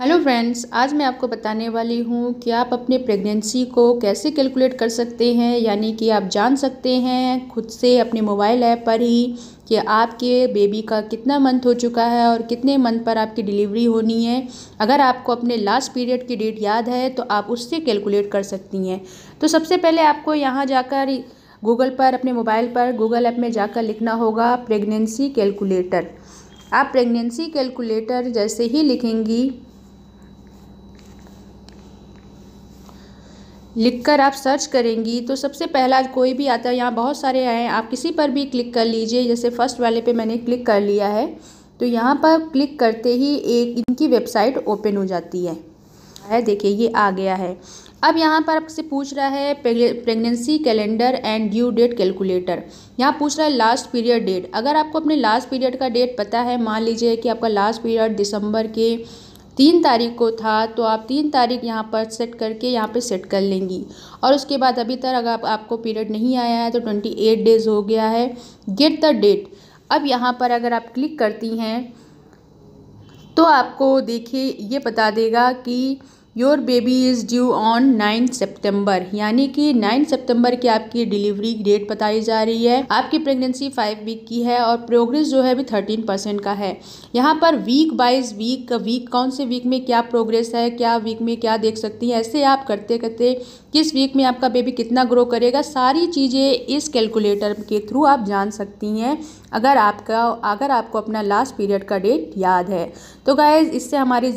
Hello friends आज मैं आपको बताने वाली हूँ कि आप अपने प्रेगनेंसी को कैसे कैलकुलेट कर सकते हैं, यानी कि आप जान सकते हैं खुद से अपने मोबाइल ऐप पर ही कि आपके बेबी का कितना मंथ हो चुका है और कितने मंथ पर आपकी डिलीवरी होनी है। अगर आपको अपने लास्ट पीरियड की डेट याद है तो आप उससे कैलकुलेट कर सकती हैं। तो सबसे पहले आपको यहाँ जाकर गूगल पर, अपने मोबाइल पर गूगल ऐप में जाकर लिखना होगा प्रेगनेंसी कैलकुलेटर आप प्रेगनेंसी कैलकुलेटर जैसे ही लिखेंगी लिखकर आप सर्च करेंगी तो सबसे पहला कोई भी आता है, यहाँ बहुत सारे आए हैं, आप किसी पर भी क्लिक कर लीजिए, जैसे फ़र्स्ट वाले पे मैंने क्लिक कर लिया है तो यहाँ पर क्लिक करते ही एक इनकी वेबसाइट ओपन हो जाती है। है, देखिए, ये आ गया है। अब यहाँ पर आपसे पूछ रहा है pregnancy calendar and due date calculator यहाँ पूछ रहा है लास्ट पीरियड डेट अगर आपको अपने लास्ट पीरियड का डेट पता है, मान लीजिए कि आपका लास्ट पीरियड दिसंबर के तीन तारीख को था तो आप तीन तारीख यहाँ पर सेट करके यहाँ पे सेट कर लेंगी। और उसके बाद अभी तक अगर आप, आपको पीरियड नहीं आया है तो ट्वेंटी एट डेज़ हो गया है। गेट द डेट अब यहाँ पर अगर आप क्लिक करती हैं तो आपको देखिए ये बता देगा कि your baby is due on nine September यानी कि नाइन सेप्टेम्बर की आपकी डिलीवरी डेट बताई जा रही है। आपकी प्रेगनेंसी फाइव वीक की है और प्रोग्रेस जो है अभी थर्टीन परसेंट का है। यहाँ पर वीक बाइज वीक वीक कौन से वीक में क्या प्रोग्रेस है, क्या वीक में क्या देख सकती हैं, ऐसे आप करते करते किस वीक में आपका बेबी कितना ग्रो करेगा, सारी चीज़ें इस कैलकुलेटर के थ्रू आप जान सकती हैं, अगर आपका, अगर आपको अपना लास्ट पीरियड का डेट याद है। तो गाइज़ इससे हमारी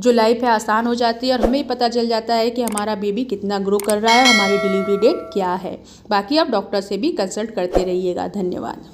जो लाइफ है आसान हो जाती है और हमें पता चल जाता है कि हमारा बेबी कितना ग्रो कर रहा है, हमारी डिलीवरी डेट क्या है। बाकी आप डॉक्टर से भी कंसल्ट करते रहिएगा। धन्यवाद।